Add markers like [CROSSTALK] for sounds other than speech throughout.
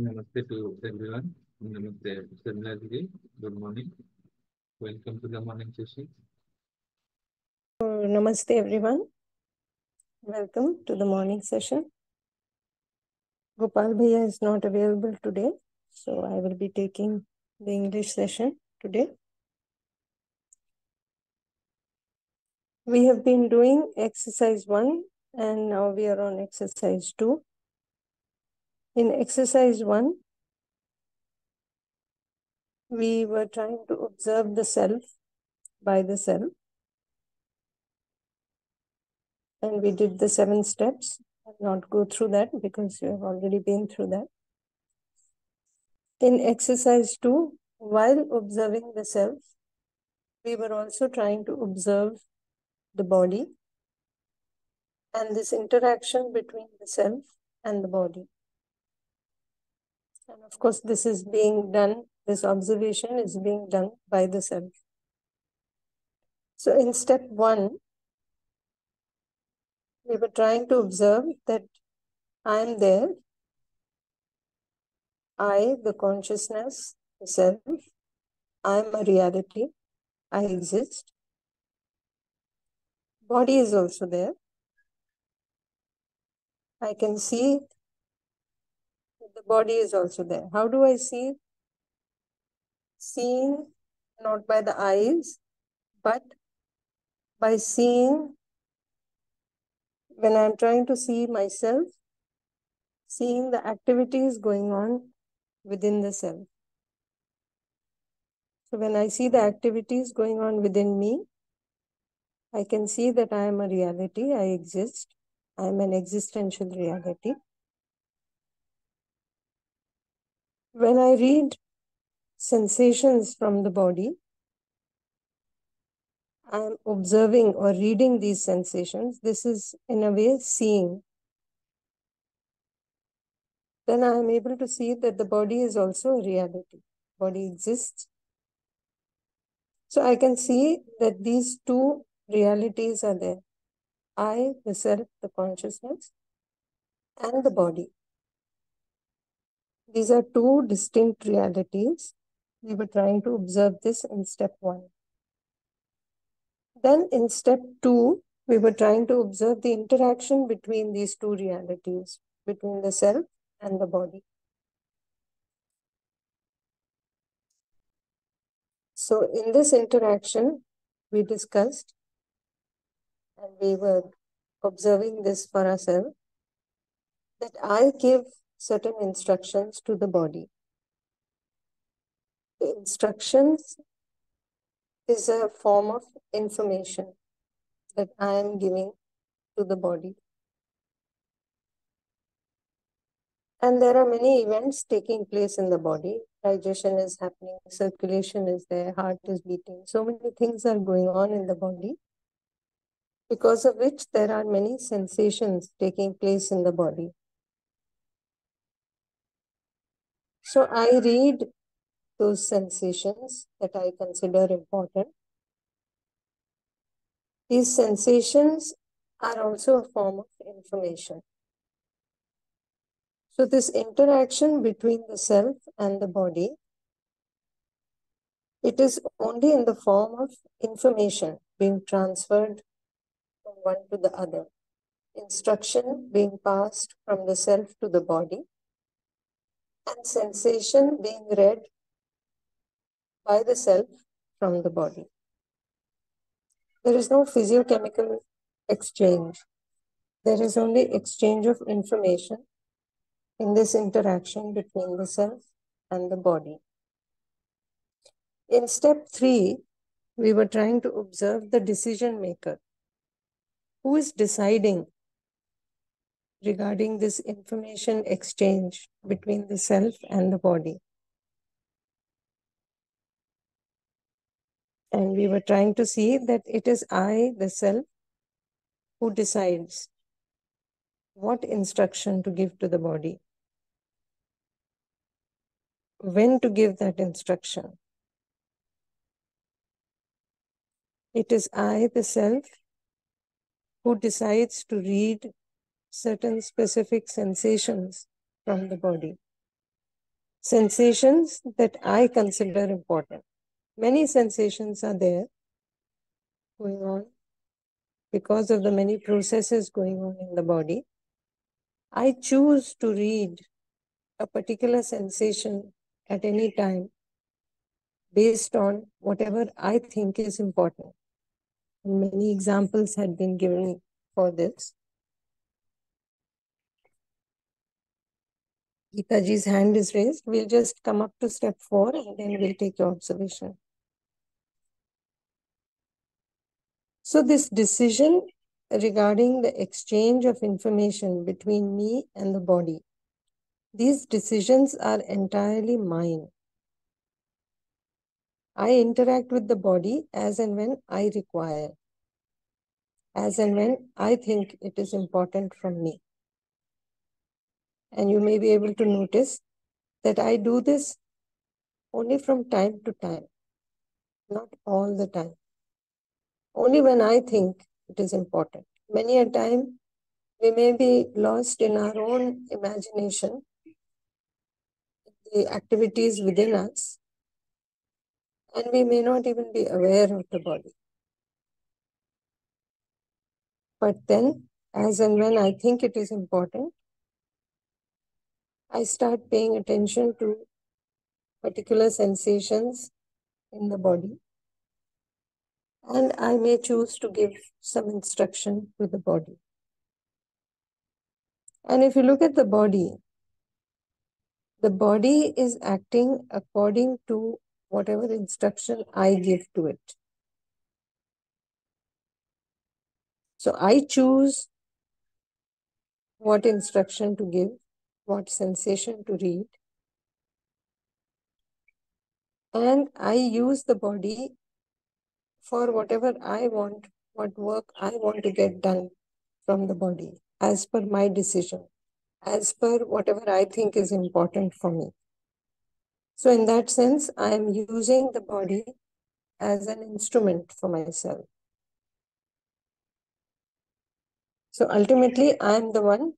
Namaste to everyone. Namaste, Similarly, good morning. Welcome to the morning session. Namaste, everyone. Welcome to the morning session. Gopal Bhaiya is not available today, so I will be taking the English session today. We have been doing exercise one, and now we are on exercise two. In exercise one, we were trying to observe the self by the self. And we did the seven steps. I'll not go through that because you have already been through that. In exercise two, while observing the self, we were also trying to observe the body and this interaction between the self and the body. And of course, this is being done, this observation is being done by the self. So in step one, we were trying to observe that I am there. I, the consciousness, the self, I am a reality. I exist. Body is also there. I can see body is also there. How do I see? Seeing not by the eyes, but by seeing when I'm trying to see myself, seeing the activities going on within the self. So when I see the activities going on within me, I can see that I am a reality, I exist, I am an existential reality. When I read sensations from the body, I am observing or reading these sensations. This is, in a way, seeing. Then I am able to see that the body is also a reality. Body exists. So I can see that these two realities are there. I, the self, the consciousness, and the body. These are two distinct realities. We were trying to observe this in step one. Then in step two, we were trying to observe the interaction between these two realities, between the self and the body. So in this interaction, we discussed and we were observing this for ourselves that I give certain instructions to the body. The instructions is a form of information that I am giving to the body. And there are many events taking place in the body. Digestion is happening, circulation is there, heart is beating. So many things are going on in the body, because of which there are many sensations taking place in the body. So I read those sensations that I consider important. These sensations are also a form of information. So this interaction between the self and the body, it is only in the form of information being transferred from one to the other. Instruction being passed from the self to the body and sensation being read by the self from the body. There is no physiochemical exchange. There is only exchange of information in this interaction between the self and the body. In step three, we were trying to observe the decision maker. Who is deciding regarding this information exchange between the self and the body. And we were trying to see that it is I, the self, who decides what instruction to give to the body, when to give that instruction. It is I, the self, who decides to read certain specific sensations from the body. sensations that I consider important. Many sensations are there going on because of the many processes going on in the body. I choose to read a particular sensation at any time based on whatever I think is important. Many examples had been given for this. Geetaji's hand is raised. We'll just come up to step four and then we'll take your observation. So, this decision regarding the exchange of information between me and the body, these decisions are entirely mine. I interact with the body as and when I require, as and when I think it is important from me. And you may be able to notice that I do this only from time to time, not all the time. Only when I think it is important. Many a time we may be lost in our own imagination, the activities within us, and we may not even be aware of the body. But then, as and when I think it is important, I start paying attention to particular sensations in the body. And I may choose to give some instruction to the body. And if you look at the body, the body is acting according to whatever instruction I give to it. So I choose what instruction to give what sensation to read. And I use the body for whatever I want, what work I want to get done from the body, as per my decision, as per whatever I think is important for me. So, in that sense, I am using the body as an instrument for myself. So, ultimately, I am the one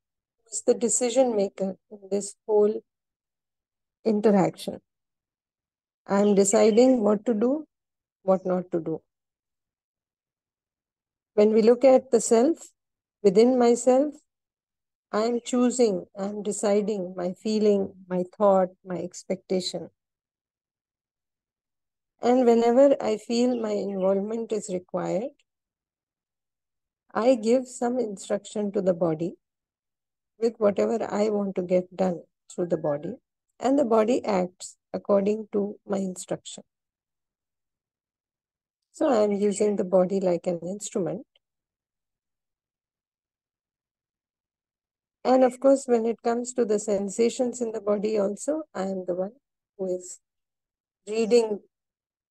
is the decision maker in this whole interaction. I'm deciding what to do, what not to do. When we look at the self, within myself, I'm choosing, I'm deciding my feeling, my thought, my expectation. And whenever I feel my involvement is required, I give some instruction to the body with whatever I want to get done through the body, and the body acts according to my instruction. So I am using the body like an instrument. And of course, when it comes to the sensations in the body, also, I am the one who is reading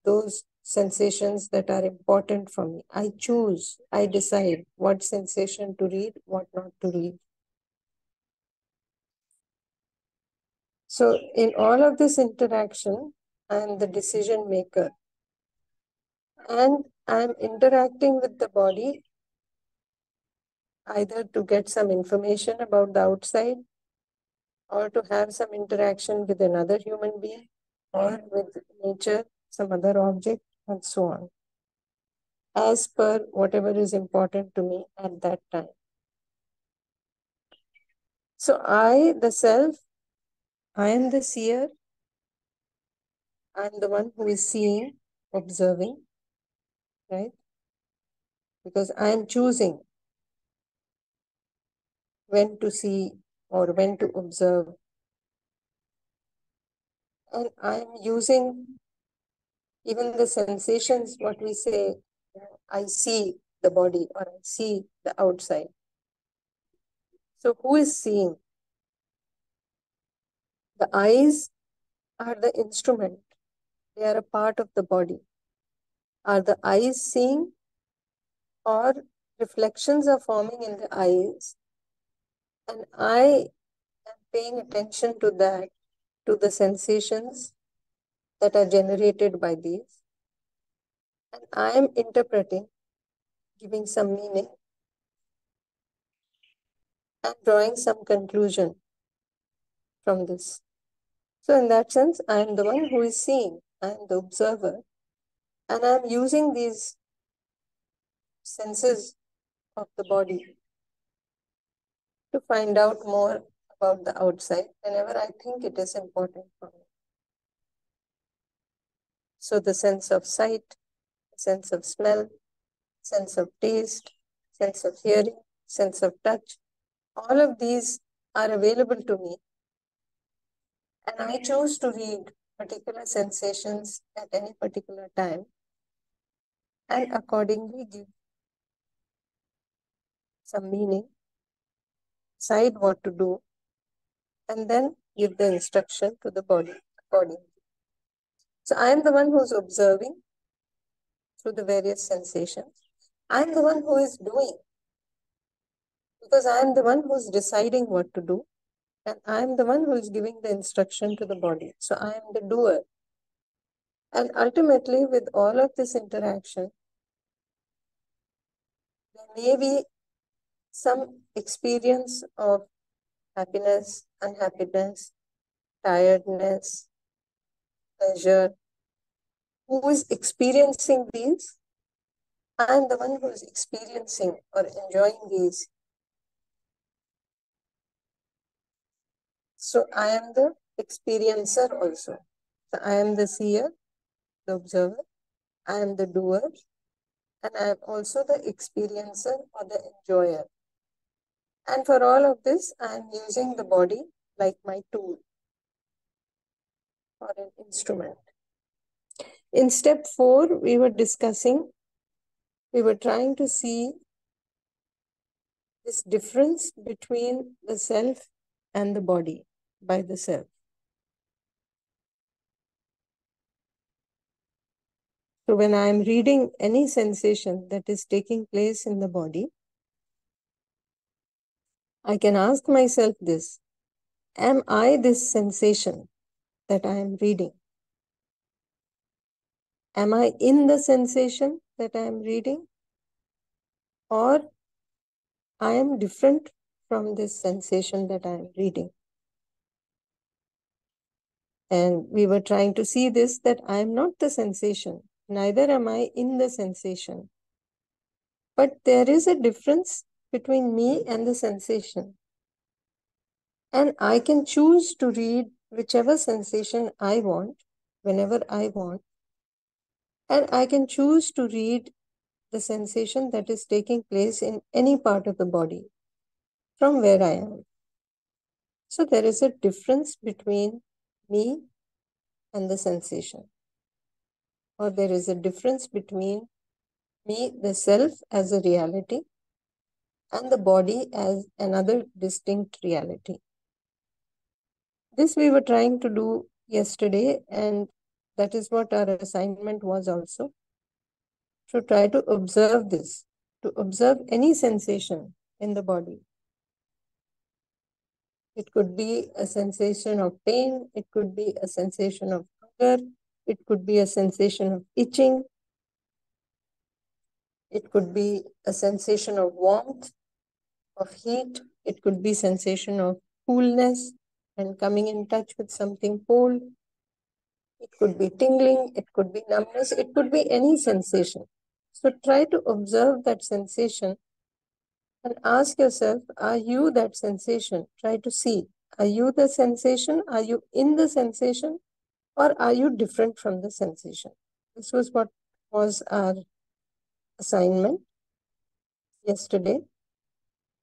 those sensations that are important for me. I choose, I decide what sensation to read, what not to read. So, in all of this interaction, I'm the decision maker. And I'm interacting with the body either to get some information about the outside or to have some interaction with another human being or with nature, some other object, and so on, as per whatever is important to me at that time. So, I, the self, I am the seer. I am the one who is seeing, observing, right? Because I am choosing when to see or when to observe. And I am using even the sensations, what we say, I see the body or I see the outside. So, who is seeing? The eyes are the instrument, they are a part of the body. Are the eyes seeing or reflections are forming in the eyes? And I am paying attention to that, to the sensations that are generated by these. And I am interpreting, giving some meaning, and drawing some conclusion from this. So, in that sense, I am the one who is seeing, I am the observer, and I am using these senses of the body to find out more about the outside whenever I think it is important for me. So, the sense of sight, sense of smell, sense of taste, sense of hearing, sense of touch, all of these are available to me. And I choose to read particular sensations at any particular time and accordingly give some meaning, decide what to do, and then give the instruction to the body accordingly. So I am the one who's observing through the various sensations. I am the one who is doing because I am the one who's deciding what to do and I am the one who is giving the instruction to the body. So I am the doer. And ultimately, with all of this interaction, there may be some experience of happiness, unhappiness, tiredness, pleasure. Who is experiencing these? I am the one who is experiencing or enjoying these. So I am the experiencer also. So I am the seer, the observer, I am the doer, and I am also the experiencer or the enjoyer. And for all of this, I am using the body like my tool or an instrument. In step four, we were discussing, we were trying to see this difference between the self and the body by the self. So when I am reading any sensation that is taking place in the body, I can ask myself this Am I this sensation that I am reading? Am I in the sensation that I am reading? Or I am different from this sensation that I am reading? And we were trying to see this that I am not the sensation, neither am I in the sensation. But there is a difference between me and the sensation. And I can choose to read whichever sensation I want, whenever I want. And I can choose to read the sensation that is taking place in any part of the body from where I am. So there is a difference between me and the sensation. Or there is a difference between me, the self, as a reality, and the body as another distinct reality. This we were trying to do yesterday, and that is what our assignment was also. To try to observe this, to observe any sensation in the body. It could be a sensation of pain, it could be a sensation of hunger, it could be a sensation of itching, it could be a sensation of warmth, of heat, it could be sensation of coolness and coming in touch with something cold. It could be tingling, it could be numbness, it could be any sensation. So try to observe that sensation and ask yourself, are you that sensation? Try to see, are you the sensation? Are you in the sensation? Or are you different from the sensation? This was what was our assignment yesterday.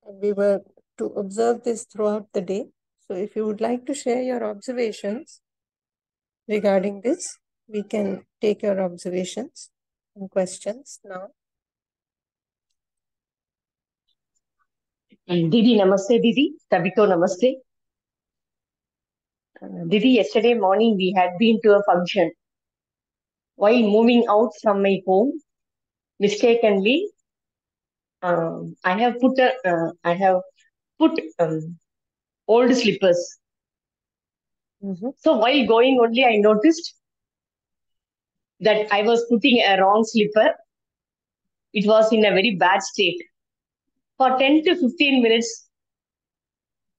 And we were to observe this throughout the day. So if you would like to share your observations regarding this, we can take your observations and questions now. Didi, namaste, Didi. Tabito, namaste. Uh, Didi, yesterday morning we had been to a function. While moving out from my home, mistakenly, um, I have put a, uh, I have put um, old slippers. Mhm. So while going only, I noticed that I was putting a wrong slipper. It was in a very bad state. For 10 to 15 minutes,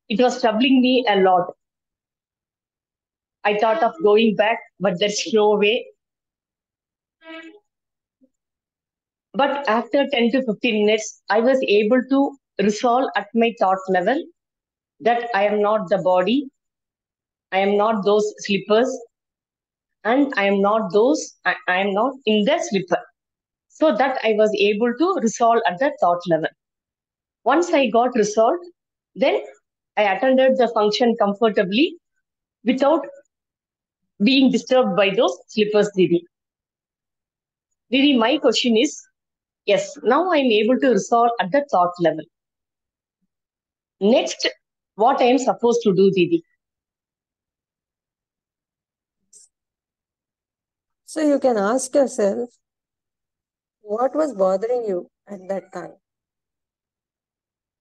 it was troubling me a lot. I thought of going back, but there's no way. But after 10 to 15 minutes, I was able to resolve at my thought level that I am not the body, I am not those slippers, and I am not those, I, I am not in the slipper. So that I was able to resolve at the thought level. Once I got resolved, then I attended the function comfortably without being disturbed by those slippers, Didi. Didi, my question is yes, now I'm able to resolve at the thought level. Next, what I am supposed to do, Didi? So you can ask yourself, what was bothering you at that time?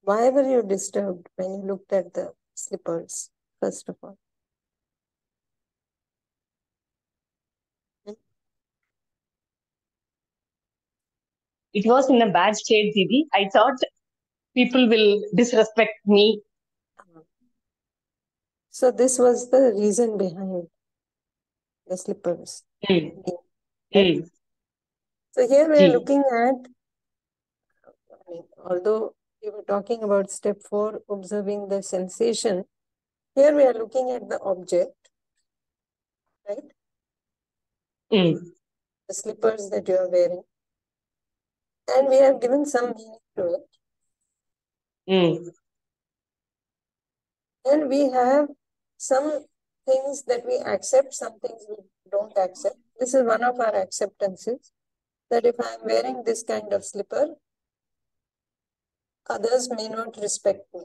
Why were you disturbed when you looked at the slippers, first of all? It was in a bad state, Didi. I thought people will disrespect me. So this was the reason behind the slippers. Hmm. Hmm. So here we are Ji. looking at, I mean, although we were talking about step four, observing the sensation, here we are looking at the object, right? Hmm. The slippers that you are wearing. And we have given some meaning to it. Hmm. And we have some things that we accept, some things we don't accept. This is one of our acceptances that if I am wearing this kind of slipper, others may not respect me.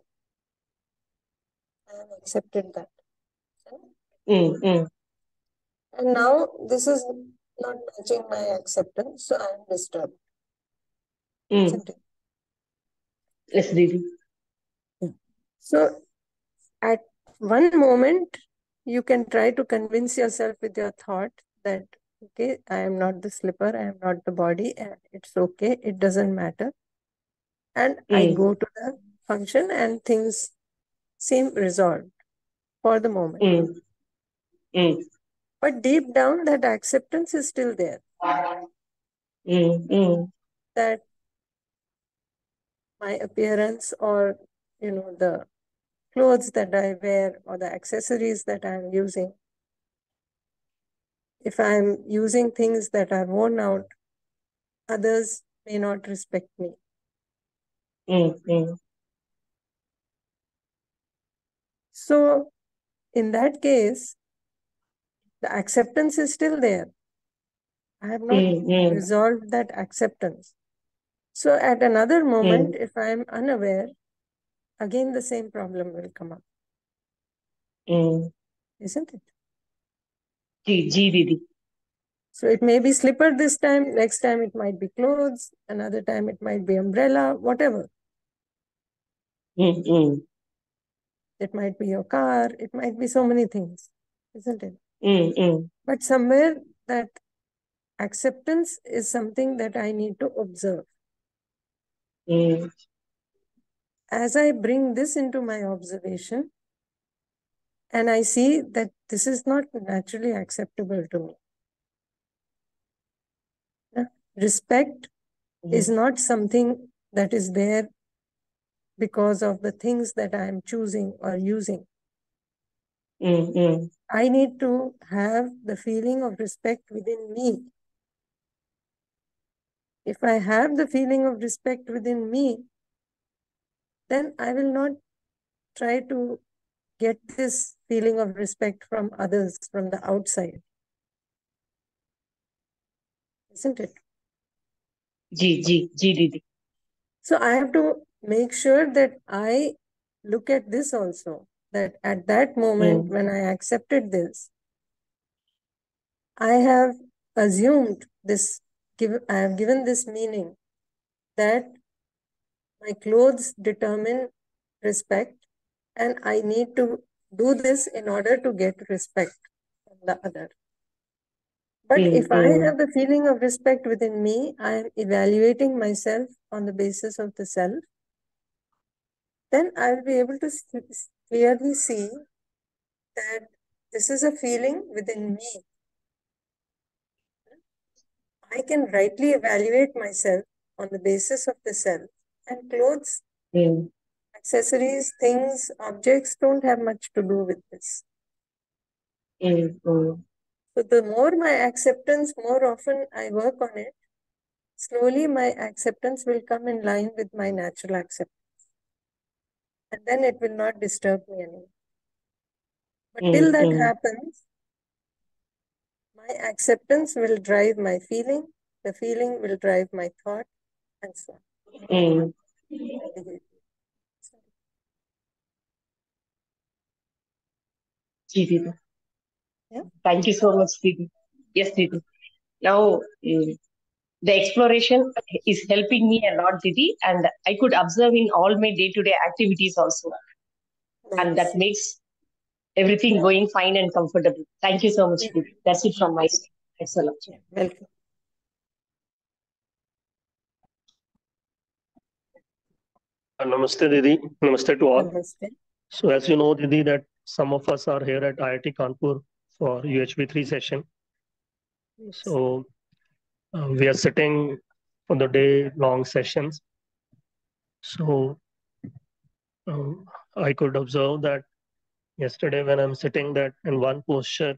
I have accepted that. Hmm. Hmm. And now this is not matching my acceptance, so I am disturbed. It? Yes, Didi. So at one moment, you can try to convince yourself with your thought that, okay, I am not the slipper, I am not the body, and it's okay, it doesn't matter. And I Mm. go to the function and things seem resolved for the moment. Hmm. Hmm. But deep down, that acceptance is still there. Hmm. Hmm. That my appearance or, you know, the clothes that I wear or the accessories that I'm using, if I'm using things that are worn out, others may not respect me. Hmm. Hmm. So, in that case, the acceptance is still there. I have not. Hmm. resolved that acceptance. So, at another moment, if I am unaware, again the same problem will come up, Hmm. isn't it? Ji, ji, Didi. So, it may be slipper this time, next time it might be clothes, another time it might be umbrella, whatever. Hmm. Hmm. It might be your car, it might be so many things, isn't it? Hmm. Hmm. But somewhere that acceptance is something that I need to observe. Hmm. As I bring this into my observation, and I see that this is not naturally acceptable to me. Respect is not something that is there because of the things that I am choosing or using. Hmm. Hmm. I need to have the feeling of respect within me. If I have the feeling of respect within me, then I will not try to get this feeling of respect from others from the outside. Isn't it? Ji, ji, ji, Didi. So I have to make sure that I look at this also, that at that moment Mm. when I accepted this, I have assumed this, give, I have given this meaning that my clothes determine respect and I need to do this in order to get respect from the other. But if I have the feeling of respect within me, I am evaluating myself on the basis of the self, then I will be able to clearly see that this is a feeling within me. I can rightly evaluate myself on the basis of the self, and clothes, mm, accessories, things, objects don't have much to do with this. mm. So, the more my acceptance, more often I work on it, slowly my acceptance will come in line with my natural acceptance. And then it will not disturb me anymore. But till that mm. happens, my acceptance will drive my feeling, the feeling will drive my thought, and so on. Mm. [LAUGHS] Ji, Didi. Yeah. Thank you so much, Didi. Yes, Didi. Now, mm, the exploration is helping me a lot, Didi, and I could observe in all my day-to-day activities also, and that makes everything going fine and comfortable. Thank you so much, Yeah. Didi. That's it from my side. Thanks a lot. Yeah, welcome. Uh, Namaste, Didi. Namaste to all. Namaste. So, as you know, Didi, that some of us are here at IIT Kanpur for UHV 3 session. So, uh, we are sitting for the day long sessions. So, um, I could observe that yesterday when I'm sitting that in one posture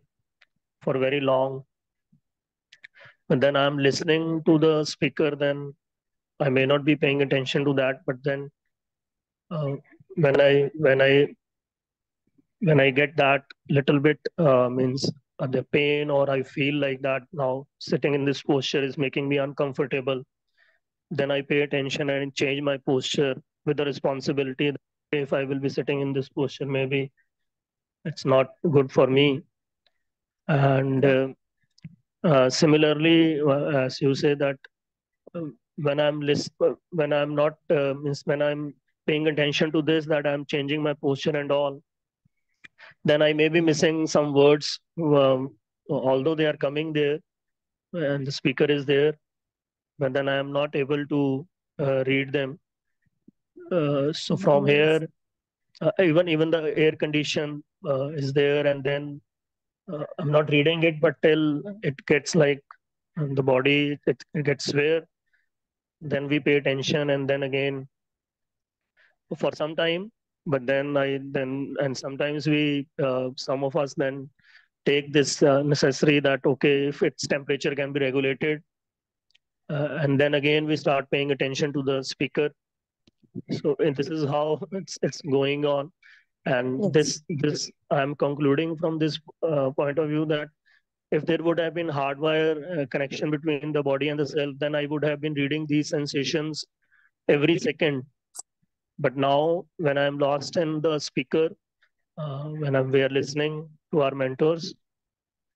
for very long, but then I'm listening to the speaker, then I may not be paying attention to that, but then uh, when I when I when I get that little bit uh, means uh, the pain or I feel like that now sitting in this posture is making me uncomfortable, then I pay attention and change my posture with the responsibility if I will be sitting in this posture, maybe it's not good for me. And uh, uh, similarly, uh, as you say that uh, when I'm list, when I'm not uh, when I'm paying attention to this, that I'm changing my posture and all, then I may be missing some words, um, although they are coming there and the speaker is there, but then I am not able to uh, read them. Uh, so from here, uh, even even the air condition uh, is there, and then uh, I'm not reading it, but till it gets like um, the body it, it gets wear, then we pay attention, and then again for some time but then i then and sometimes we uh, some of us then take this uh, necessary that okay if its temperature can be regulated uh, and then again we start paying attention to the speaker. So and this is how it's it's going on. And Yes. this this i'm concluding from this uh, point of view that if there would have been hardwire uh, connection between the body and the self then i would have been reading these sensations every second but now when i'm lost in the speaker uh, when I'm, we are listening to our mentors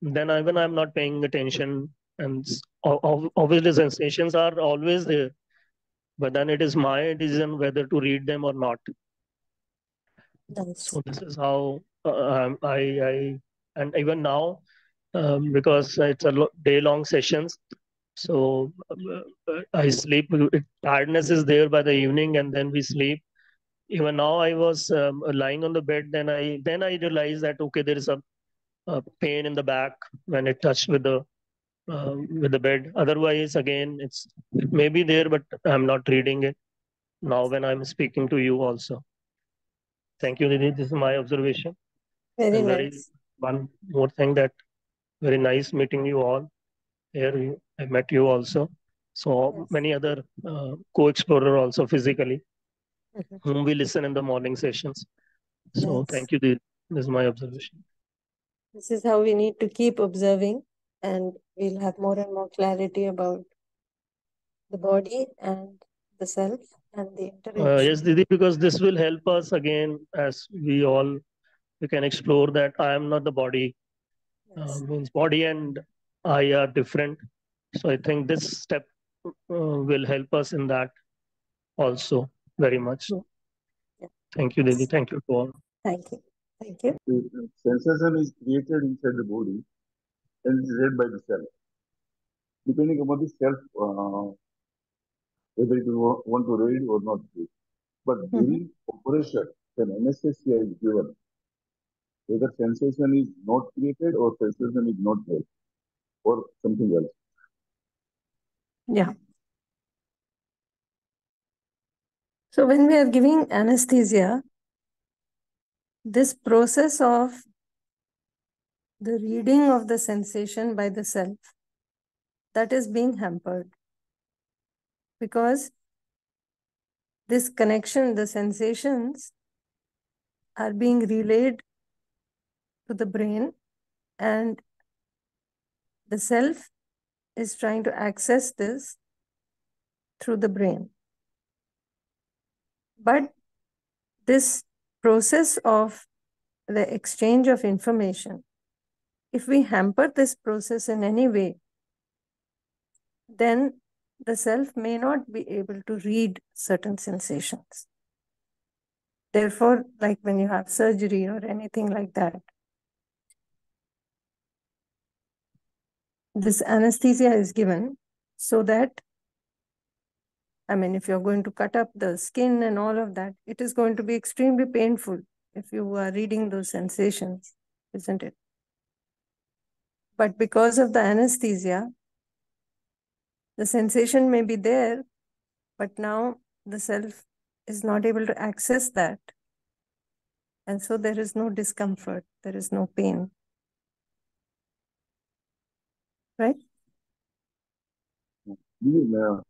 then I, when i'm not paying attention. And s- o- o- obviously sensations are always there. But then it is my decision whether to read them or not. Nice. so this is how uh, um, i i and even now um, because it's a lo- day long sessions so uh, i sleep tiredness is there by the evening and then we sleep even now i was um, lying on the bed then i then i realized that okay there is a, a pain in the back when it touched with the uh, with the bed otherwise again it's it may be there but i'm not reading it now when i'm speaking to you also thank you Didi. this is my observation Very and very nice. one more thing that very nice meeting you all here you, i met you also so Yes. many other uh, co-explorer also physically. Whom we listen in the morning sessions. So Nice. thank you this is my observation. This is how we need to keep observing, and we'll have more and more clarity about the body and the self and the Uh, yes, Didi, because this will help us again as we all we can explore that I am not the body. Uh, means body and I are different. So I think this step uh, will help us in that also very much. Yeah. Thank you, Didi. Thank you to all. Thank you. Thank you. the sensation is created inside the body and is read by the self. Depending upon the self, uh, whether it wa- want to read or not read. But Mhm. during operation, when anesthesia is given, whether sensation is not created or sensation is not there or something else. Yeah. So when we are giving anesthesia, this process of the reading of the sensation by the self, that is being hampered. Because this connection, the sensations are being relayed to the brain and the self is trying to access this through the brain. But this process of the exchange of information, if we hamper this process in any way, then the self may not be able to read certain sensations. Therefore, like when you have surgery or anything like that, this anesthesia is given so that, I mean, if you're going to cut up the skin and all of that, it is going to be extremely painful if you are reading those sensations, isn't it? But because of the anesthesia, the sensation may be there, but now the self is not able to access that. And so there is no discomfort, there is no pain. Right? Uh,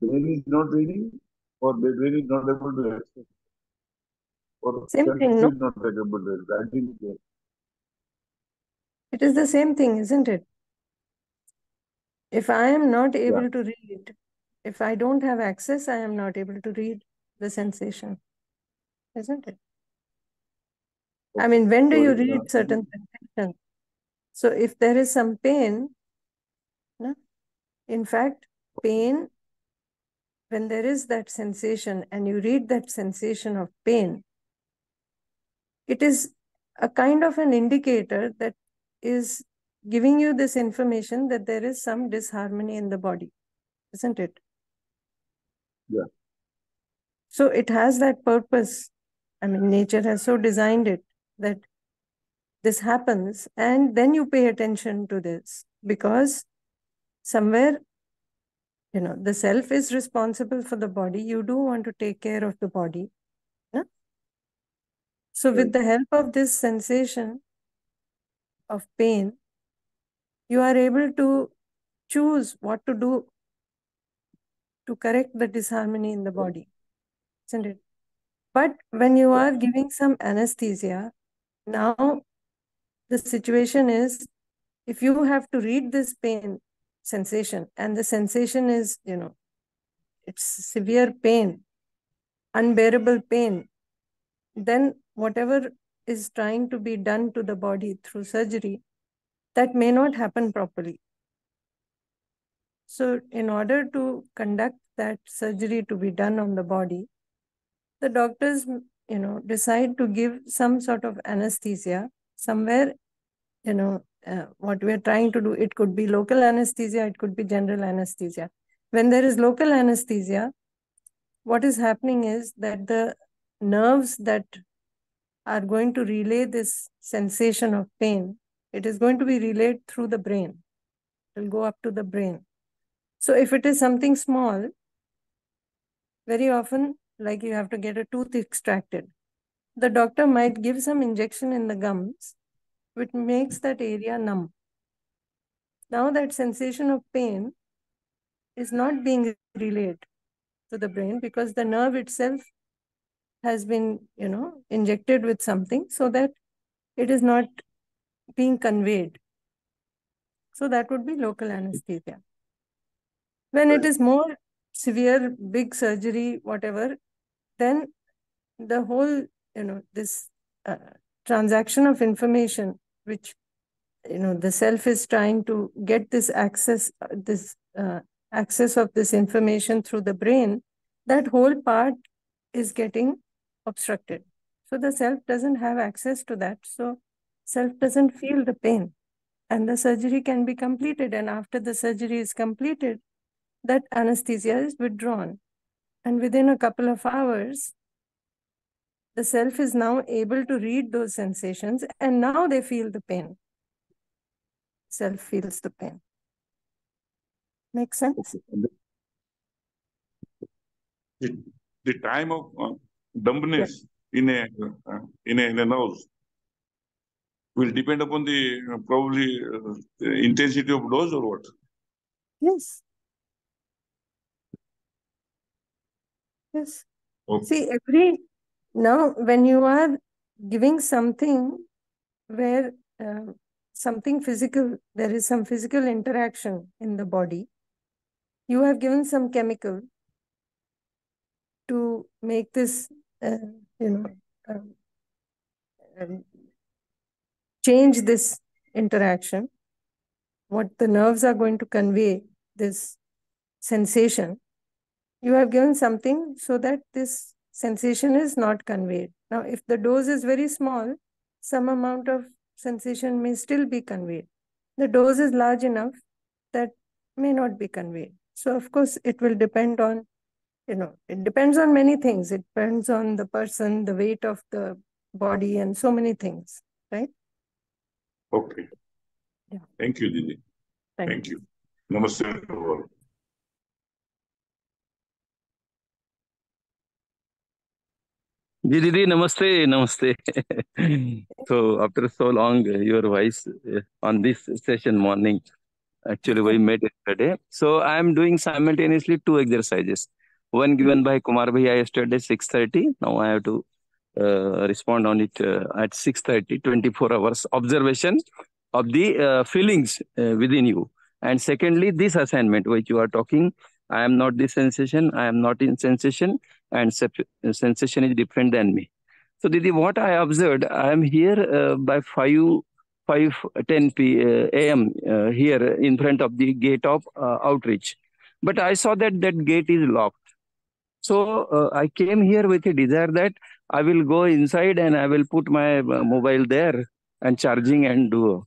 brain is not reading or the brain is not able to access. Or Same thing, is no? not able to access. It is the same thing, isn't it? If I am not yeah, able to read, if I don't have access, I am not able to read the sensation, isn't it? I mean, when do So you read certain sensations? So if there is some pain, no? in fact, pain, when there is that sensation and you read that sensation of pain, it is a kind of an indicator that is giving you this information that there is some disharmony in the body, isn't it? yeah, So it has that purpose. I mean, nature has so designed it that this happens, and then you pay attention to this because somewhere, you know, the self is responsible for the body. You do want to take care of the body. So, right. with the help of this sensation of pain, you are able to choose what to do to correct the disharmony in the hmm. body, isn't it? But when you are giving some anesthesia, now the situation is if you have to read this pain sensation and the sensation is, you know, it's severe pain, unbearable pain, then whatever is trying to be done to the body through surgery, that may not happen properly. So, in order to conduct that surgery to be done on the body, the doctors, you know, decide to give some sort of anesthesia somewhere, you know, uh, what we are trying to do. It could be local anesthesia, it could be general anesthesia. When there is local anesthesia, what is happening is that the nerves that are going to relay this sensation of pain, it is going to be relayed through the brain. It will go up to the brain. So if it is something small, very often, like you have to get a tooth extracted, the doctor might give some injection in the gums, which makes that area numb. Now that sensation of pain is not being relayed to the brain because the nerve itself has been, you know, injected with something so that it is not being conveyed. So that would be local anesthesia. When it is more severe, big surgery, whatever, then the whole, you know, this uh, transaction of information, which, you know, the self is trying to get this access, this uh, access of this information through the brain, that whole part is getting obstructed. So the self doesn't have access to that. So self doesn't feel the pain and the surgery can be completed. And after the surgery is completed, that anesthesia is withdrawn. And within a couple of hours, the self is now able to read those sensations and now they feel the pain. Self feels the pain. Make sense? The- The, time of uh, dumbness in a, uh, in a, in a nose will depend upon the uh, probably uh, intensity of dose or what? Yes. Yes. Okay. See, every now when you are giving something where uh, something physical, there is some physical interaction in the body, you have given some chemical to make this, uh, you know, um, um, change this interaction. What the nerves are going to convey, this sensation, you have given something so that this sensation is not conveyed. Now, if the dose is very small, some amount of sensation may still be conveyed. The dose is large enough that may not be conveyed. So, of course, it will depend on, you know, it depends on many things. It depends on the person, the weight of the body, and so many things, right? Okay. Yeah. Thank you, Didi. Thank Thank you. Namaste. जी दीदी नमस्ते नमस्ते so after so long uh, your voice uh, on this session morning actually we met yesterday so i am doing simultaneously two exercises one given by kumar bhaiya yesterday 6:30 now i have to uh, respond on it uh, at 6:30 24 hours observation of the uh, feelings uh, within you and secondly this assignment which you are talking i am not the sensation i am not in sensation and sensation is different than me. So, Didi, what I observed, I am here uh, by 5, 5 10 p, uh, a.m. Uh, here in front of the gate of uh, outreach. But I saw that that gate is locked. So, uh, I came here with a desire that I will go inside and I will put my mobile there and charging and do.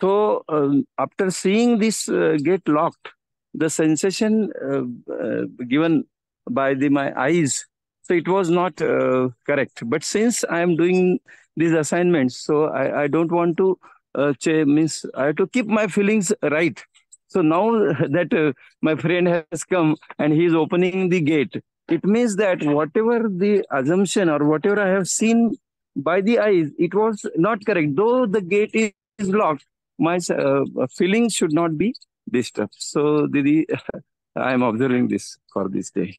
So, um, after seeing this gate locked, the sensation uh, uh, given by the my eyes. So it was not uh, correct. But since i am doing these assignments so i, I don't want to uh, means i have to keep my feelings right. So now [LAUGHS] that uh, my friend has come and he is opening the gate it means that whatever the assumption or whatever i have seen by the eyes it was not correct. Though the gate is, is locked my uh, feelings should not be disturbed so didi [LAUGHS] i am observing this for this day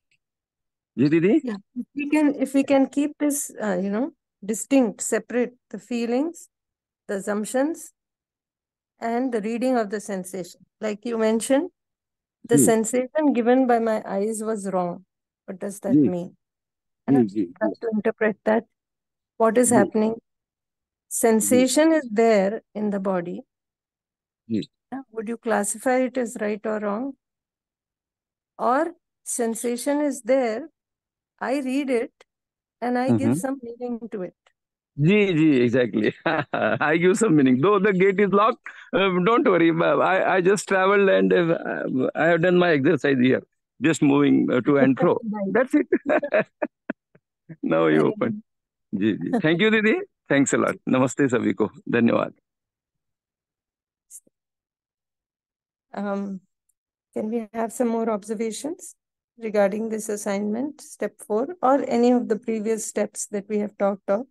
Ji Didi? Yeah, if we can if we can keep this, uh, you know, distinct, separate the feelings, the assumptions, and the reading of the sensation. Like you mentioned, the Hmm. sensation given by my eyes was wrong. What does that hmm. Hmm, Ji, mean? And I ji, ji, to interpret that. What is hmm. happening? Sensation is there in the body ji. Yeah, Would you classify it as right or wrong? Or sensation is there, I read it and I give Mhm. some meaning to it. Ji, ji, exactly. [LAUGHS] I give some meaning. Though the gate is locked, um, don't worry. but I, I just traveled and uh, I have done my exercise here, just moving uh, to and fro. [LAUGHS] Right. That's it. [LAUGHS] now you Very open. Ji, ji. Thank you, Didi. Thanks a lot. Namaste सभी को. धन्यवाद. Um, can we have some more observations regarding this assignment, step four, or any of the previous steps that we have talked of?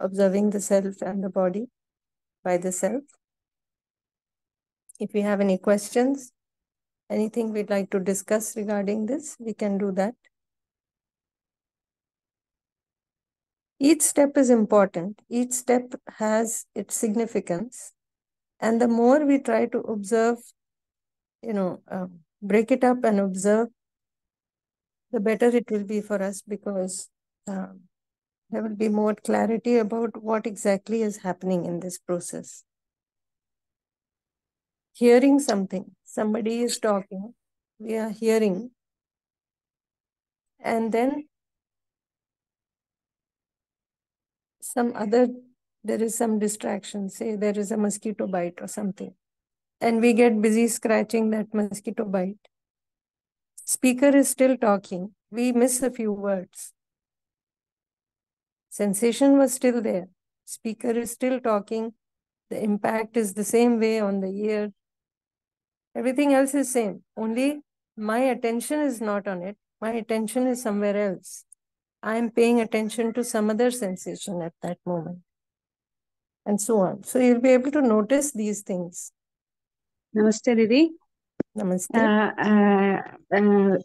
Observing the self and the body by the self. If we have any questions, anything we'd like to discuss regarding this, we can do that. Each step is important. Each step has its significance. And the more we try to observe, you know, um, break it up and observe, the better it will be for us because um, there will be more clarity about what exactly is happening in this process. Hearing something, somebody is talking, we are hearing, and then some other, there is some distraction, say there is a mosquito bite or something, and we get busy scratching that mosquito bite. Speaker is still talking, we miss a few words. Sensation was still there. Speaker is still talking. The impact is the same way on the ear. Everything else is same. Only my attention is not on it. My attention is somewhere else. I am paying attention to some other sensation at that moment. And so on. So you'll be able to notice these things. Namaste, Didi. Namaste. Uh, uh, uh,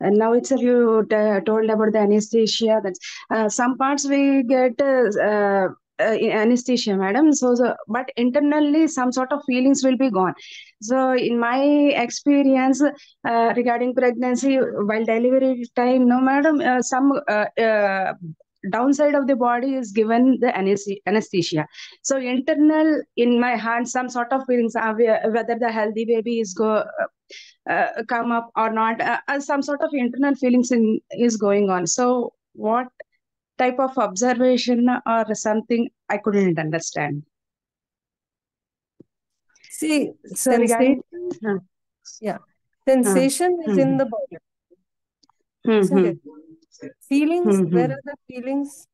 and now itself you told about the anesthesia. That uh, some parts we get uh, uh, uh, anesthesia, madam. So, so, but internally some sort of feelings will be gone. So, in my experience uh, regarding pregnancy, while delivery time, no, madam, uh, some uh, uh, downside of the body is given the anesthesia. So, internal in my hand, some sort of feelings are whether the healthy baby is go. Uh, come up or not uh, uh, some sort of internal feelings in, is going on so what type of observation or something i couldn't understand See, so regarding sensation, yeah, sensation is in mhm. the body, isn't hmm? Feelings, hmm, where are the feelings?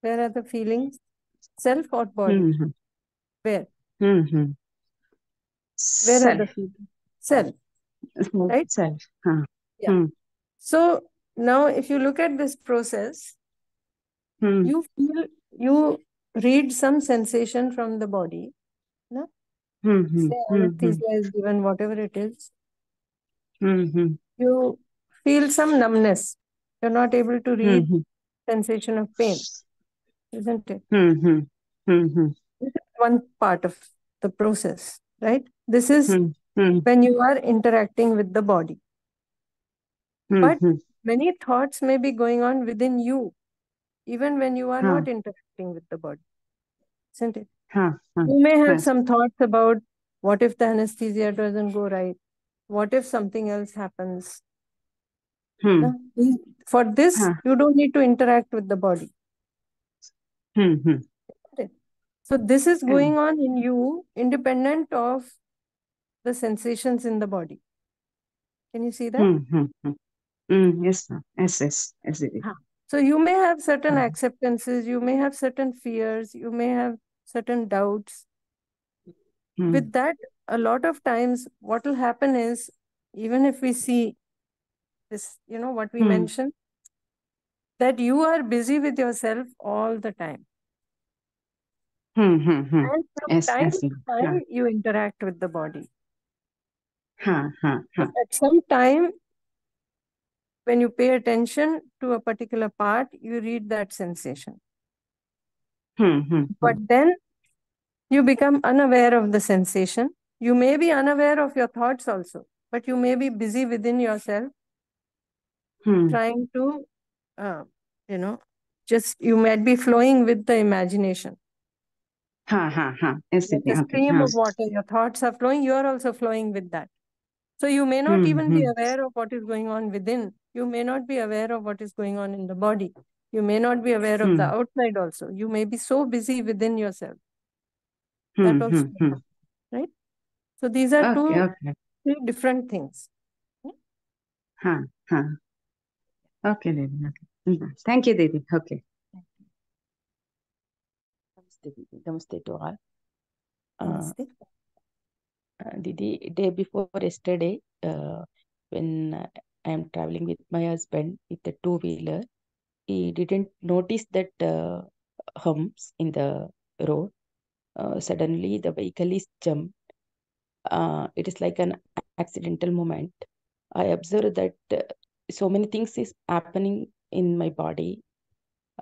Where are the feelings? Self or body? Hmm, hmm, Where? hmm, hmm. Where are the feelings? Self, right? self huh. Yeah. Hmm, So now if you look at this process, hmm, you feel, you read some sensation from the body. No? hmm, hmm, Say anesthesia is given, whatever it is. hmm, hmm, You feel some numbness. You're not able to read hmm, sensation of pain, isn't it? hmm, hmm, hmm, hmm, This is one part of the process, right? This is hmm, hmm, when you are interacting with the body. hmm, But many thoughts may be going on within you, even when you are Huh, not interacting with the body, isn't it? huh, huh. You may have Yes. some thoughts about what if the anesthesia doesn't go right? What if something else happens? Hmm, For this, huh, you don't need to interact with the body. hmm, hmm, it? So this is hmm, going on in you independent of the sensations in the body. Can you see that? hmm, hmm, hmm. Hmm, Yes, ma'am. Yes, yes, yes, Didi. Huh. So you may have certain acceptances, you may have certain fears, you may have certain doubts. With that, a lot of times what will happen is, even if we see this, you know, what we hmm, mentioned, that you are busy with yourself all the time. hmm, hmm, hmm. And from Yes, time yes, to time, you interact with the body. huh, huh, huh. at some time, when you pay attention to a particular part, you read that sensation. Hmm, hmm, hmm. But then you become unaware of the sensation. You may be unaware of your thoughts also, but you may be busy within yourself Hmm, trying to, uh, you know, just you might be flowing with the imagination. Ha, ha, ha. Yes, Like a stream of water, your thoughts are flowing, you are also flowing with that. So you may not Hmm, even be hmm, aware of what is going on within. You may not be aware of what is going on in the body. You may not be aware of the hmm, outside also. You may be so busy within yourself. That hmm, also hmm. right? So these are Okay, two okay. three different things. Huh, huh. Okay, Didi. Okay. Hmm. Thank you, Didi. Okay. Namaste, Didi. Namaste to all. Uh, Namaste. uh, Didi, day before yesterday, uh, when uh, I am traveling with my husband with the two wheeler, he didn't notice that uh, humps in the road. Uh, suddenly, the vehicle is jumped. Uh, it is like an accidental moment. I observed that uh, so many things is happening in my body.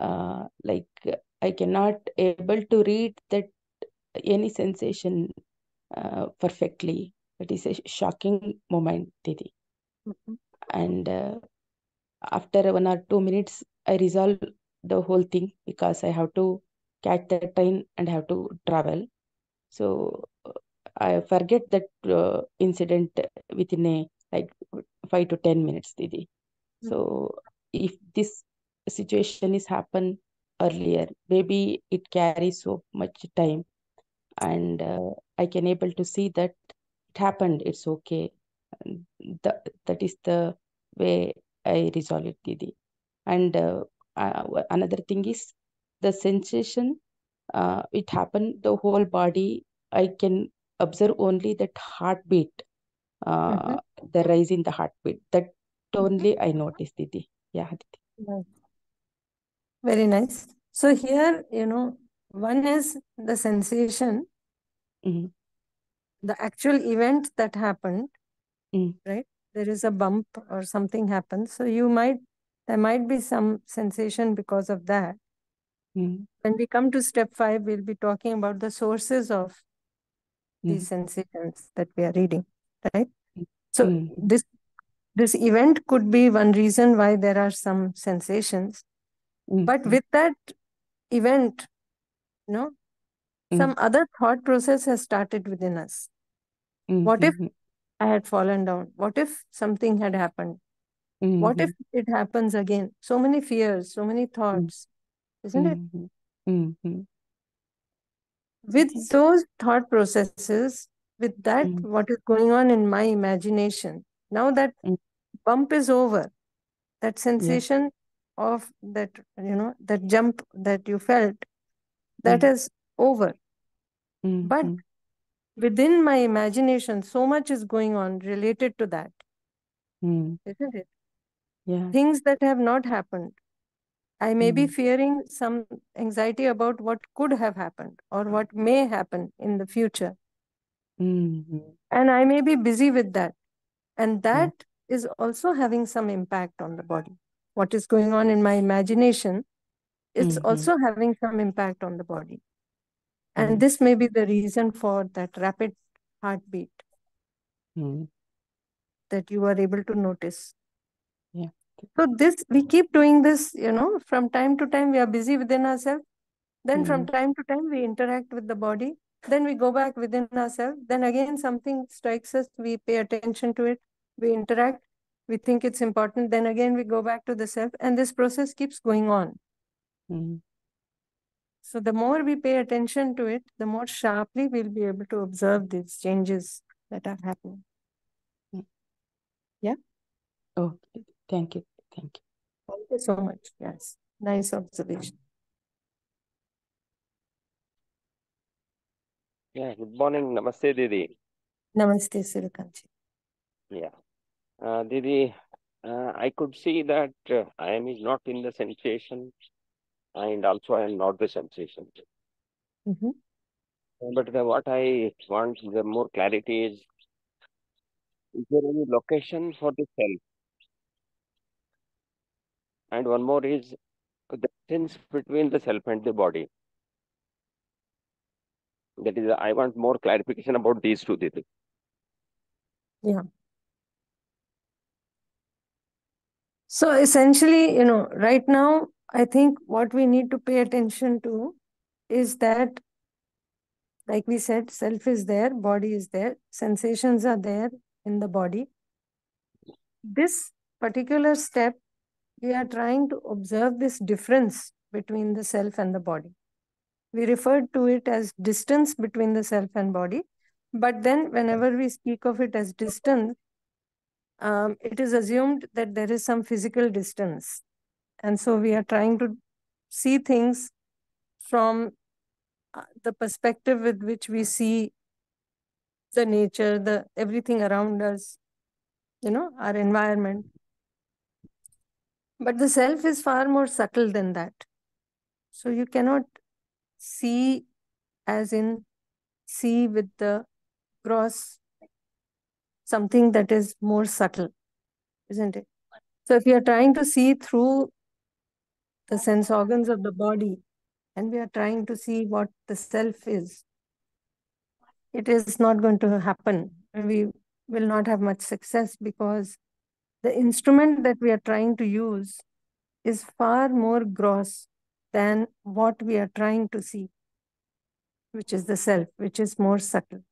Uh, like I cannot able to read that any sensation uh, perfectly. It is a shocking moment, Didi. Mhm. And uh, after one or two minutes, I resolve the whole thing because I have to catch the train and have to travel. So I forget that uh, incident within a like five to ten minutes, Didi. Mhm. So if this situation is happen earlier, maybe it carries so much time, and uh, I can able to see that it happened. It's okay. And that that is the way I resolve it, Didi. And uh, uh, another thing is the sensation. Uh, it happened the whole body. I can observe only that heartbeat, uh, Mhm. the rise in the heartbeat. That only I noticed, Didi. Yeah, Didi. Very nice. So here, you know, one is the sensation, Mhm. the actual event that happened, Mm. right? There is a bump or something happens. So you might, there might be some sensation because of that. Mm. When we come to step five, we'll be talking about the sources of these Mm. sensations that we are reading, right? So Mm. this this event could be one reason why there are some sensations. But Mm. with that event, you know, some other thought process has started within us. What if. I had fallen down? What if something had happened? What if it happens again? So many fears, so many thoughts, isn't it? With those thought processes, with that, Mm. what is going on in my imagination, now that Mm. bump is over, that Yeah. sensation of that, you know, that jump that you felt, that Mm. is over. But Mhm. within my imagination, so much is going on related to that, Mm. isn't it? Yeah. Things that have not happened. I may be Mm. fearing some anxiety about what could have happened or what may happen in the future. Mhm. And I may be busy with that. And Yeah. that is also having some impact on the body. What is going on in my imagination is Mhm. also having some impact on the body. And Mm. this may be the reason for that rapid heartbeat Mm. that you are able to notice. So this we keep doing this, you know, from time to time we are busy within ourselves. Then from Mm. time to time we interact with the body. Then we go back within ourselves. Then again something strikes us, we pay attention to it, we interact, we think it's important. Then again we go back to the self, and this process keeps going on. Mm. So the more we pay attention to it, the more sharply we'll be able to observe these changes that are happening. Mm. Yeah. Okay. Thank you. Thank you. Thank you so much. Yes. Nice observation. Yeah, good morning. Namaste, Didi. Namaste, Sirikanchi. Yeah. Uh, Didi, uh, I could see that uh, I am is not in the sensation and also I am not the sensation. Mm-hmm. But the, what I want the more clarity is, is there any location for the self? And one more is the distance between the self and the body. That is, I want more clarification about these two, things. Yeah. So essentially, you know, right now, I think what we need to pay attention to is that, like we said, self is there, body is there, sensations are there in the body. This particular step, we are trying to observe this difference between the self and the body. We referred to it as distance between the self and body. But then, whenever we speak of it as distance, um, it is assumed that there is some physical distance. And so we are trying to see things from uh, the perspective with which we see the nature, the everything around us, you know, our environment. But the self is far more subtle than that. So you cannot see as in see with the gross something that is more subtle, isn't it? So if you are trying to see through the sense organs of the body and we are trying to see what the self is, it is not going to happen. We will not have much success because the instrument that we are trying to use is far more gross than what we are trying to see, which is the self, which is more subtle.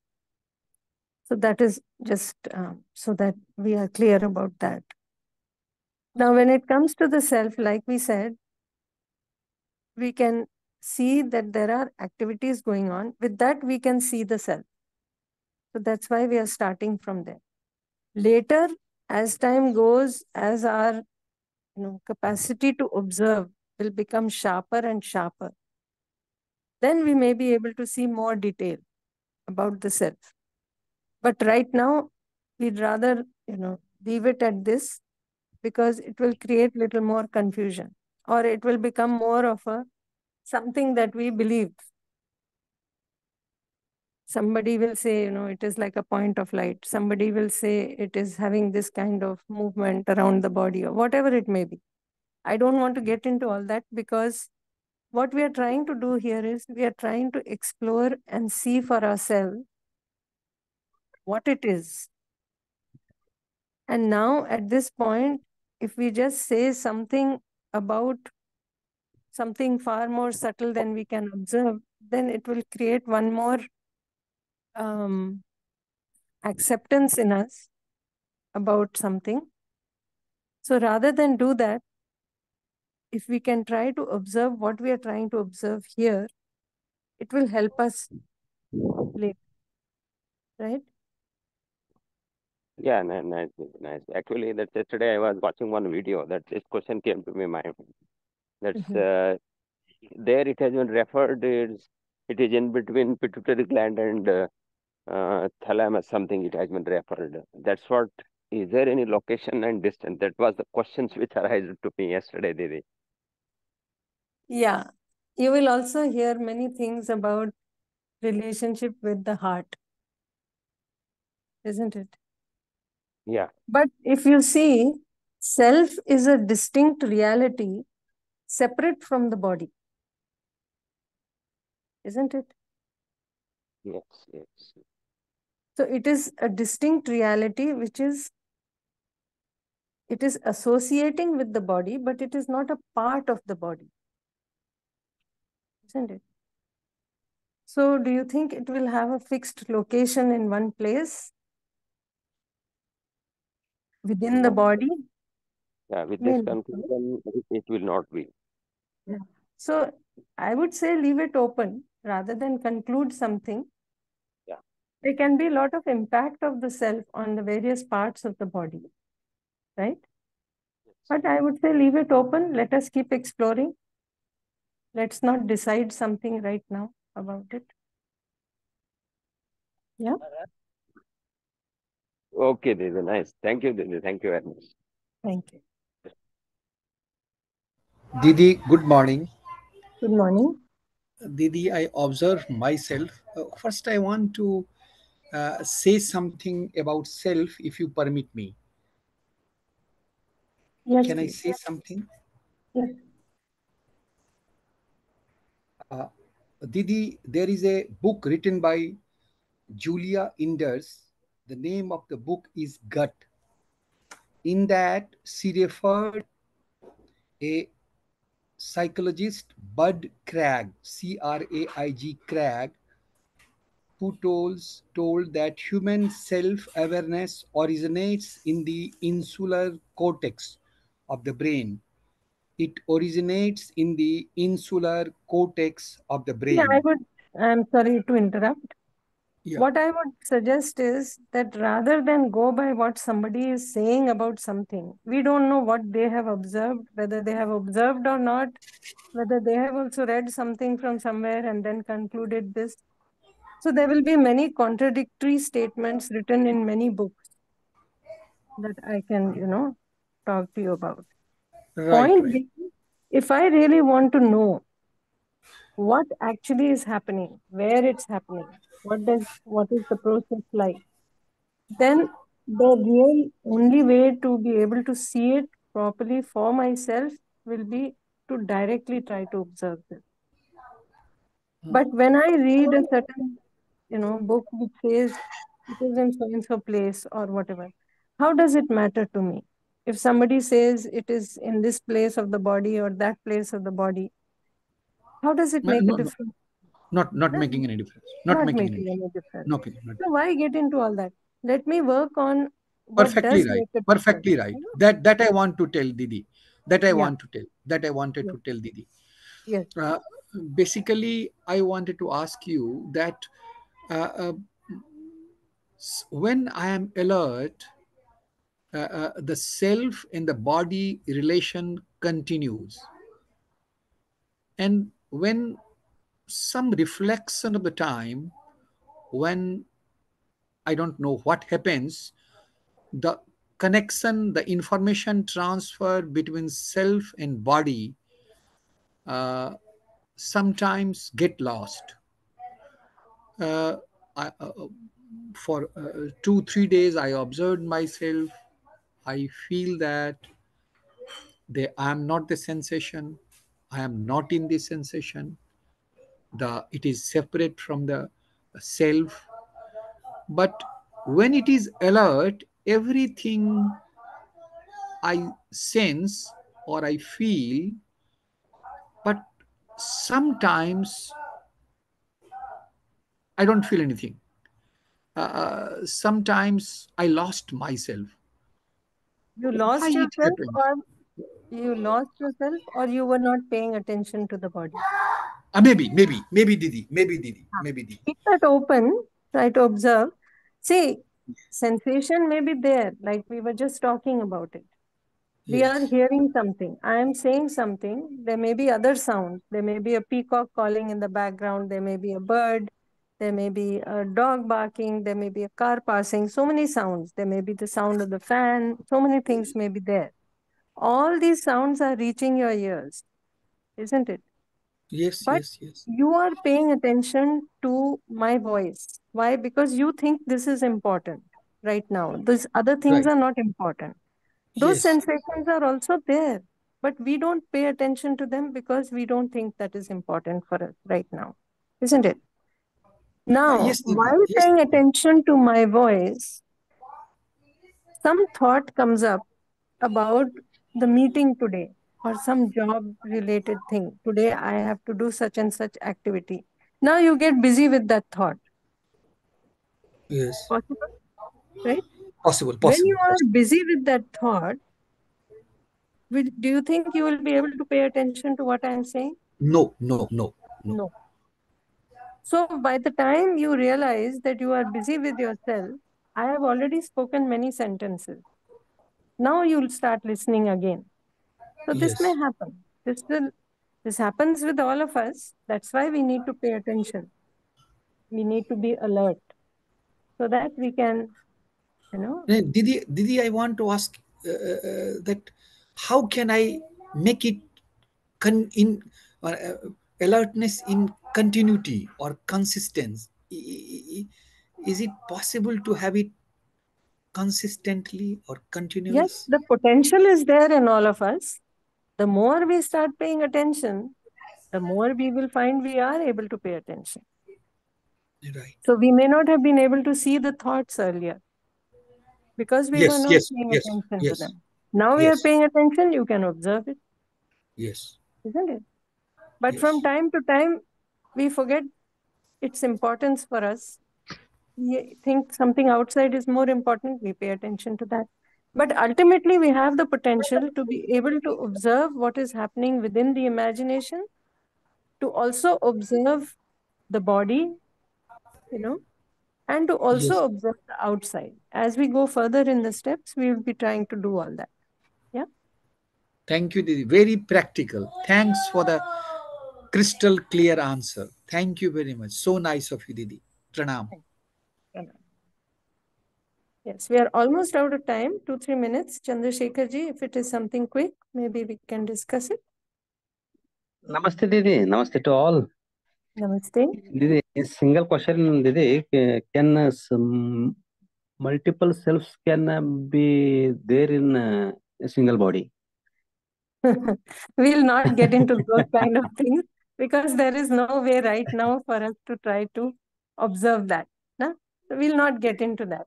So that is just um, so that we are clear about that. Now, when it comes to the self, like we said, we can see that there are activities going on. With that, we can see the self. So that's why we are starting from there. Later, as time goes, as our you know, capacity to observe will become sharper and sharper, then we may be able to see more detail about the self. But right now, we'd rather, you know, leave it at this because it will create little more confusion or it will become more of a something that we believe. Somebody will say, you know, it is like a point of light. Somebody will say it is having this kind of movement around the body or whatever it may be. I don't want to get into all that because what we are trying to do here is we are trying to explore and see for ourselves what it is. And now at this point, if we just say something about something far more subtle than we can observe, then it will create one more um, acceptance in us about something. So rather than do that, if we can try to observe what we are trying to observe here, it will help us later. Right? Yeah, nice, nice, nice. Actually, that yesterday I was watching one video that this question came to my mind. That's Mhm. uh, there it has been referred is it is in between pituitary gland and uh, uh, thalamus something it has been referred. That's what. Is there any location and distance? That was the questions [LAUGHS] which arised to me yesterday, Didi. Yeah. You will also hear many things about relationship with the heart, isn't it? Yeah, But if you see, self is a distinct reality separate from the body, isn't it? yes, yes. So it is a distinct reality which is it is associating with the body, but it is not a part of the body, isn't it? So do you think it will have a fixed location in one place within the body? Yeah, with this conclusion, it, it will not be. Yeah. So I would say leave it open rather than conclude something. Yeah. There can be a lot of impact of the self on the various parts of the body, right? But I would say leave it open. Let us keep exploring. Let's not decide something right now about it. Yeah. Okay, Didi, nice. Thank you, Didi. Thank you very much. Thank you. Didi, good morning. Good morning. Didi, I observe myself. Uh, first, I want to uh, say something about self, if you permit me. Yes, Can I say something? Yes. Uh, Didi, there is a book written by Giulia Enders. The name of the book is Gut. In that, she referred a psychologist, Bud Craig, C R A I G Craig, who told, told that human self awareness originates in the insular cortex of the brain. It originates in the insular cortex of the Yeah, I brain. would, I'm sorry to interrupt. Yeah. What I would suggest is that rather than go by what somebody is saying about something, we don't know what they have observed, whether they have observed or not, whether they have also read something from somewhere and then concluded this. So there will be many contradictory statements written in many books that I can, you know, talk to you about. Right, Point right. being, if I really want to know what actually is happening, where it's happening, what does what is the process like, then the real only way to be able to see it properly for myself will be to directly try to observe it. Hmm. But when I read a certain, you know, book which says it is in so and so place or whatever, how does it matter to me? If somebody says it is in this place of the body or that place of the body, how does it make a no, no, difference? not not making any difference. Not, Not making any making difference. any difference. No, okay, So why get into all that? Let me work on perfectly right. a. Perfectly right. you know? That that I want to tell Didi. That I Yeah. want to tell. That I wanted Yes. to tell Didi. Yes. Uh, basically, I wanted to ask you that uh, uh, when I am alert, uh, uh, the self and the body relation continues. And when some reflection of the time, when I don't know what happens, the connection, the information transfer between self and body uh, sometimes get lost. Uh, I, uh, for uh, two, three days, I observed myself. I feel that they, I am not the sensation. I am not in the sensation. The it is separate from the self. But when it is alert, everything I sense or I feel, but sometimes I don't feel anything. Uh, sometimes I lost myself. You lost it yourself, or you lost yourself, or you were not paying attention to the body. Uh, maybe, maybe, maybe Didi, maybe Didi, Ah. maybe Didi. Keep that open. Try to observe. See, sensation may be there, like we were just talking about it. We are hearing something. I am saying something. There may be other sounds. There may be a peacock calling in the background. There may be a bird. There may be a dog barking. There may be a car passing. So many sounds. There may be the sound of the fan. So many things may be there. All these sounds are reaching your ears, isn't it? Yes, But yes, yes. you are paying attention to my voice. Why? Because you think this is important right now. These other things Right. are not important. Those Yes. sensations are also there, but we don't pay attention to them because we don't think that is important for us right now, isn't it? Now, uh, yes, while Yes. paying attention to my voice, some thought comes up about the meeting today or some job related thing. Today I have to do such and such activity. Now you get busy with that thought. Yes. Possible, right? Possible, possible When you are busy with that thought, do you think you will be able to pay attention to what I am saying? No, no, no, no. No. So by the time you realize that you are busy with yourself, I have already spoken many sentences. Now you'll start listening again. So this may happen. This will this happens with all of us. That's why we need to pay attention. We need to be alert so that we can, you know, Didi, Didi, I want to ask uh, uh, that how can I make it con- in uh, uh, alertness in continuity or consistency? Is it possible to have it consistently or continuously? yes, the potential is there in all of us. The more we start paying attention, the more we will find we are able to pay attention. Right. So we may not have been able to see the thoughts earlier because we were not yes, paying yes, attention to them. Now we are paying attention, you can observe it, yes, isn't it? But from time to time, we forget its importance for us. We think something outside is more important, we pay attention to that. But ultimately, we have the potential to be able to observe what is happening within the imagination, to also observe the body, you know, and to Yes. also observe the outside. As we go further in the steps, we will be trying to do all that. Yeah. Thank you, Didi. Very practical. Thanks for the crystal clear answer. Thank you very much. So nice of you, Didi. Pranam. Yes, we are almost out of time, two, three minutes. Chandrasekhar ji, if it is something quick, maybe we can discuss it. Namaste, Didi. Namaste to all. Namaste. Didi, a single question, Didi. Can uh, some multiple selves can uh, be there in uh, a single body? [LAUGHS] We'll not get into those kind of things because there is no way right now for us to try to observe that. No? So we'll not get into that.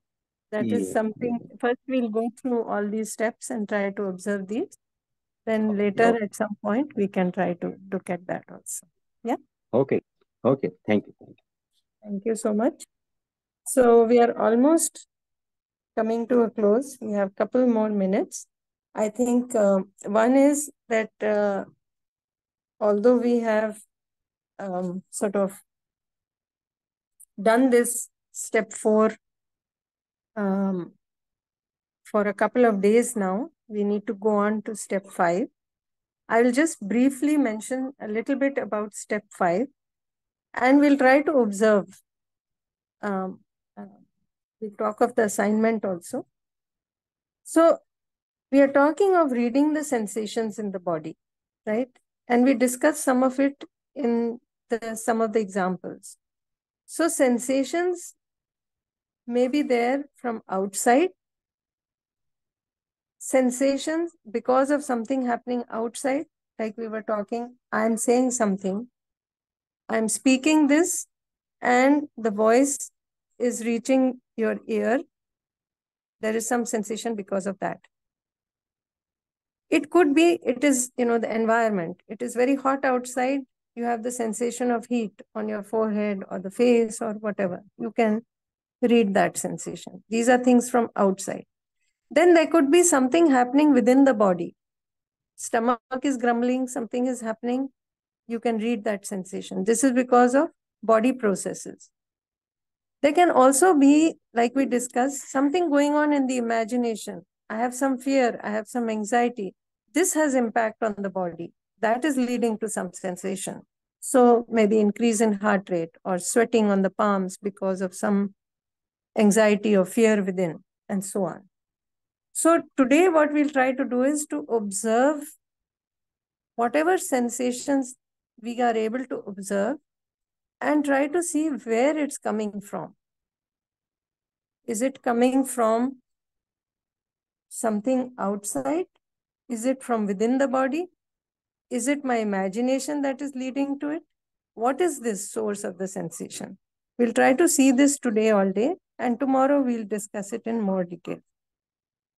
That is Yes, something, first we'll go through all these steps and try to observe these. Then later at some point, we can try to look at that also. Yeah. Okay. Okay. Thank you. Thank you. So much. So we are almost coming to a close. We have a couple more minutes. I think um, one is that uh, although we have um, sort of done this step four um, for a couple of days now. We need to go on to step five. I will just briefly mention a little bit about step five and we'll try to observe. Um, uh, we'll talk of the assignment also. So we are talking of reading the sensations in the body, right? And we discussed some of it in the some of the examples. So sensations may be there from outside. Sensations because of something happening outside, like we were talking, I'm saying something. I'm speaking this and the voice is reaching your ear. There is some sensation because of that. It could be, it is, you know, the environment. It is very hot outside. You have the sensation of heat on your forehead or the face or whatever. You can read that sensation. These are things from outside. Then there could be something happening within the body. Stomach is grumbling, something is happening. You can read that sensation. This is because of body processes. There can also be, like we discussed, something going on in the imagination. I have some fear, I have some anxiety. This has impact on the body. That is leading to some sensation. So maybe increase in heart rate or sweating on the palms because of some anxiety or fear within, and so on. So today what we'll try to do is to observe whatever sensations we are able to observe and try to see where it's coming from. Is it coming from something outside? Is it from within the body? Is it my imagination that is leading to it? What is this source of the sensation? We'll try to see this today all day and tomorrow we'll discuss it in more detail.